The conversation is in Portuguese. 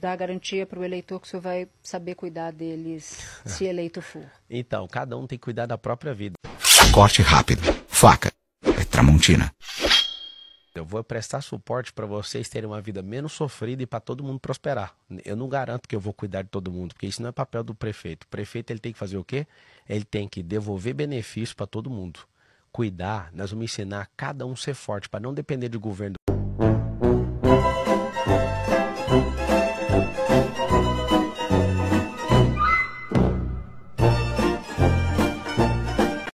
dar garantia para o eleitor que o senhor vai saber cuidar deles se eleito for? Então, cada um tem que cuidar da própria vida. Corte rápido. Faca. É Tramontina. Eu vou prestar suporte para vocês terem uma vida menos sofrida e para todo mundo prosperar. Eu não garanto que eu vou cuidar de todo mundo, porque isso não é papel do prefeito. O prefeito ele tem que fazer o quê? Ele tem que devolver benefício para todo mundo. Cuidar, nós vamos ensinar cada um a ser forte, para não depender de governo.